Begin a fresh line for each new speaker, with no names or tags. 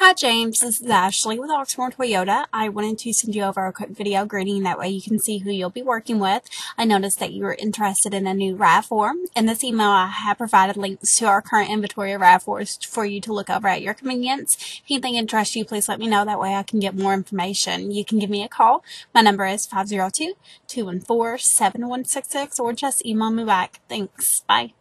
Hi James, this is Ashley with Oxmoor Toyota. I wanted to send you over a quick video greeting that way you can see who you'll be working with. I noticed that you were interested in a new RAV4. In this email I have provided links to our current inventory of RAV4s for you to look over at your convenience. If anything interests you, please let me know. That way I can get more information. You can give me a call. My number is 502-214-7166 or just email me back. Thanks. Bye.